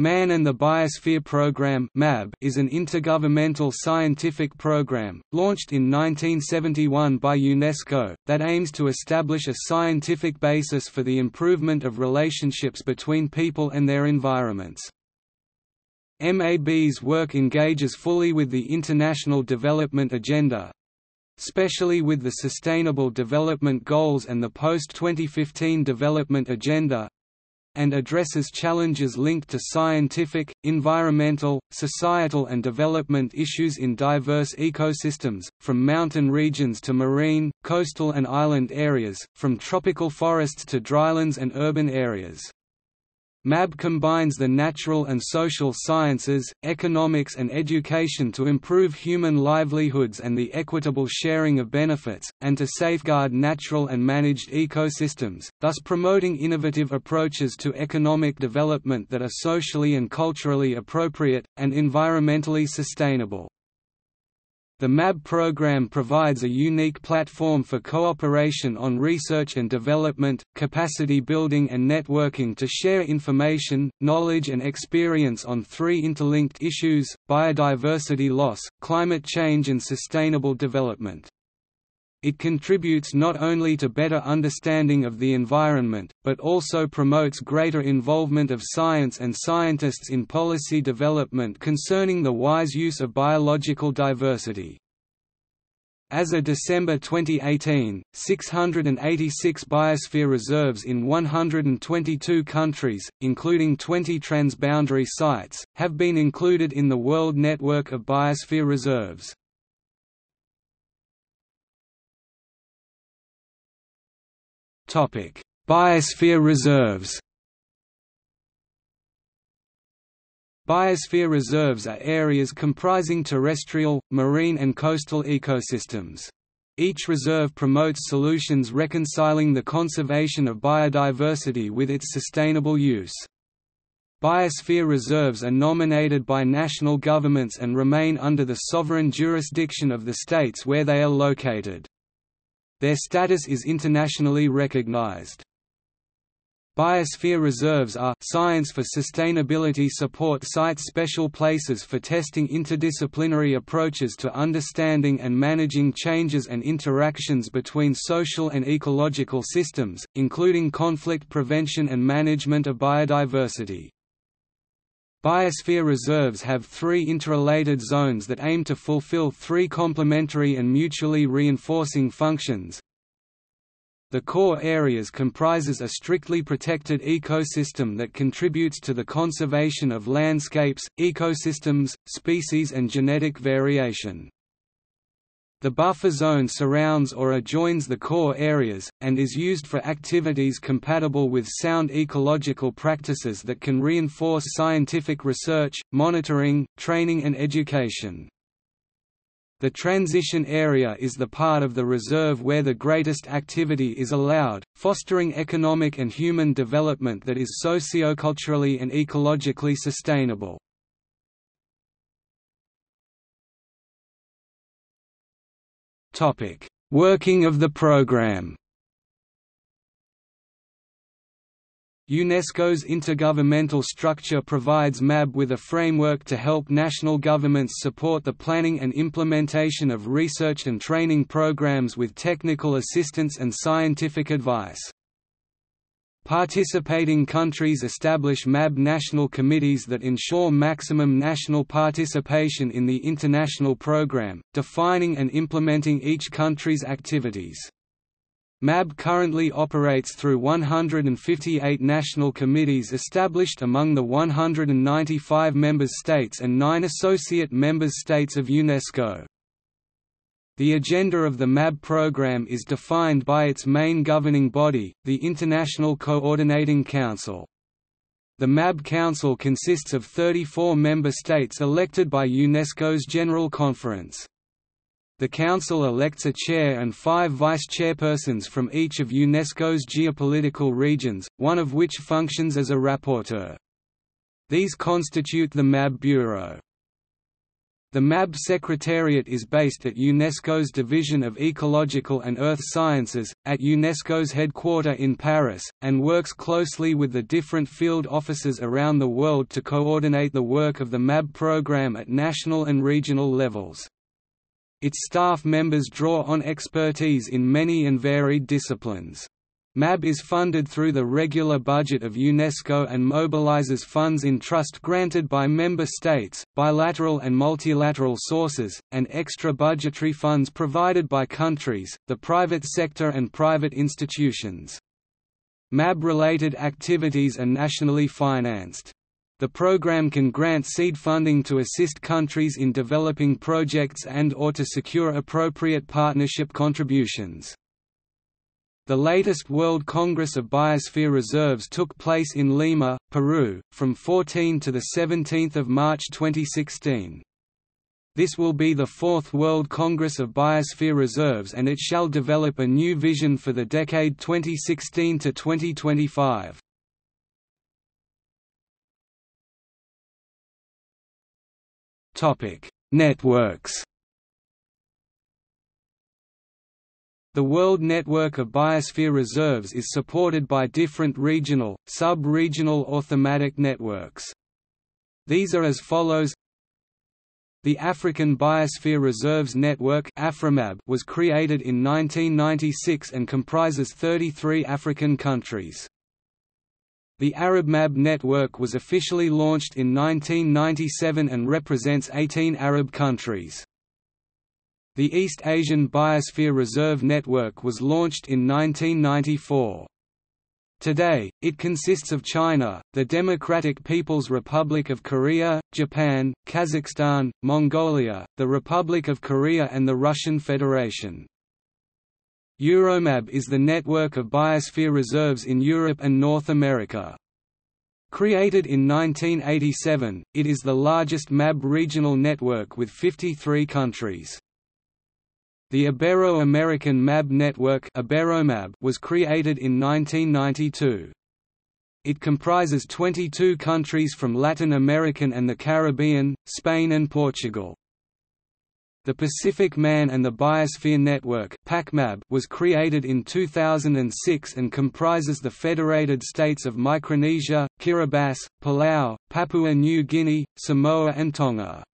Man and the Biosphere Program is an intergovernmental scientific program, launched in 1971 by UNESCO, that aims to establish a scientific basis for the improvement of relationships between people and their environments. MAB's work engages fully with the International Development Agenda, especially with the Sustainable Development Goals and the post-2015 Development Agenda, and addresses challenges linked to scientific, environmental, societal and development issues in diverse ecosystems, from mountain regions to marine, coastal and island areas, from tropical forests to drylands and urban areas. MAB combines the natural and social sciences, economics and education to improve human livelihoods and the equitable sharing of benefits, and to safeguard natural and managed ecosystems, thus promoting innovative approaches to economic development that are socially and culturally appropriate, and environmentally sustainable. The MAB program provides a unique platform for cooperation on research and development, capacity building and networking to share information, knowledge and experience on three interlinked issues, biodiversity loss, climate change and sustainable development. It contributes not only to better understanding of the environment, but also promotes greater involvement of science and scientists in policy development concerning the wise use of biological diversity. As of December 2018, 686 biosphere reserves in 122 countries, including 20 transboundary sites, have been included in the World Network of Biosphere Reserves. Topic: Biosphere reserves. Biosphere reserves are areas comprising terrestrial, marine and coastal ecosystems. Each reserve promotes solutions reconciling the conservation of biodiversity with its sustainable use. Biosphere reserves are nominated by national governments and remain under the sovereign jurisdiction of the states where they are located. Their status is internationally recognized. Biosphere reserves are Science for Sustainability support sites special places for testing interdisciplinary approaches to understanding and managing changes and interactions between social and ecological systems, including conflict prevention and management of biodiversity. Biosphere reserves have three interrelated zones that aim to fulfill three complementary and mutually reinforcing functions. The core areas comprises a strictly protected ecosystem that contributes to the conservation of landscapes, ecosystems, species and genetic variation. The buffer zone surrounds or adjoins the core areas, and is used for activities compatible with sound ecological practices that can reinforce scientific research, monitoring, training and education. The transition area is the part of the reserve where the greatest activity is allowed, fostering economic and human development that is socioculturally and ecologically sustainable. Working of the program UNESCO's intergovernmental structure provides MAB with a framework to help national governments support the planning and implementation of research and training programs with technical assistance and scientific advice. Participating countries establish MAB national committees that ensure maximum national participation in the international program, defining and implementing each country's activities. MAB currently operates through 158 national committees established among the 195 member states and nine associate member states of UNESCO. The agenda of the MAB program is defined by its main governing body, the International Coordinating Council. The MAB Council consists of 34 member states elected by UNESCO's General Conference. The Council elects a chair and five vice-chairpersons from each of UNESCO's geopolitical regions, one of which functions as a rapporteur. These constitute the MAB Bureau. The MAB Secretariat is based at UNESCO's Division of Ecological and Earth Sciences, at UNESCO's headquarter in Paris, and works closely with the different field offices around the world to coordinate the work of the MAB program at national and regional levels. Its staff members draw on expertise in many and varied disciplines. MAB is funded through the regular budget of UNESCO and mobilizes funds in trust granted by member states, bilateral and multilateral sources, and extra budgetary funds provided by countries, the private sector and private institutions. MAB-related activities are nationally financed. The program can grant seed funding to assist countries in developing projects and or to secure appropriate partnership contributions. The latest World Congress of Biosphere Reserves took place in Lima, Peru, from 14 to 17 March 2016. This will be the fourth World Congress of Biosphere Reserves and it shall develop a new vision for the decade 2016 to 2025. Networks The World Network of Biosphere Reserves is supported by different regional, sub-regional or thematic networks. These are as follows The African Biosphere Reserves Network was created in 1996 and comprises 33 African countries. The ArabMab network was officially launched in 1997 and represents 18 Arab countries. The East Asian Biosphere Reserve Network was launched in 1994. Today, it consists of China, the Democratic People's Republic of Korea, Japan, Kazakhstan, Mongolia, the Republic of Korea and the Russian Federation. Euromab is the network of biosphere reserves in Europe and North America. Created in 1987, it is the largest MAB regional network with 53 countries. The Ibero-American MAB network was created in 1992. It comprises 22 countries from Latin American and the Caribbean, Spain and Portugal. The Pacific Man and the Biosphere Network was created in 2006 and comprises the Federated States of Micronesia, Kiribati, Palau, Papua New Guinea, Samoa and Tonga.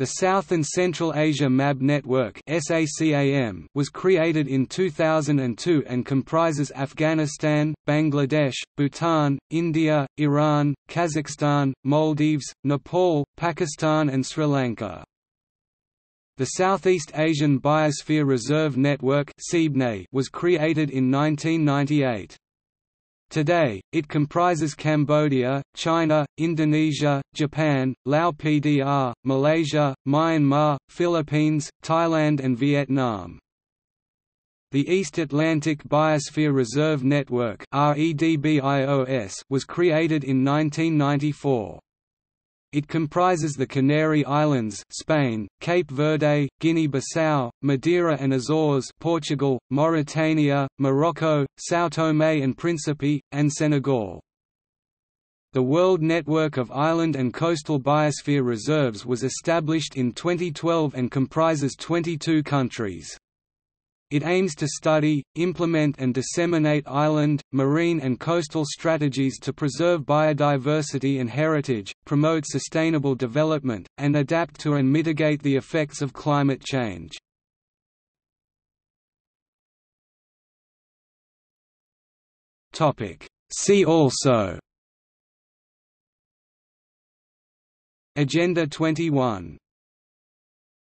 The South and Central Asia MAB Network was created in 2002 and comprises Afghanistan, Bangladesh, Bhutan, India, Iran, Kazakhstan, Maldives, Nepal, Pakistan and Sri Lanka. The Southeast Asian Biosphere Reserve Network was created in 1998. Today, it comprises Cambodia, China, Indonesia, Japan, Lao PDR, Malaysia, Myanmar, Philippines, Thailand and Vietnam. The East Atlantic Biosphere Reserve Network was created in 1994. It comprises the Canary Islands Spain, Cape Verde, Guinea-Bissau, Madeira and Azores Portugal, Mauritania, Morocco, São Tomé and Príncipe, and Senegal. The World Network of Island and Coastal Biosphere Reserves was established in 2012 and comprises 22 countries. It aims to study, implement and disseminate island, marine and coastal strategies to preserve biodiversity and heritage, promote sustainable development, and adapt to and mitigate the effects of climate change. See also Agenda 21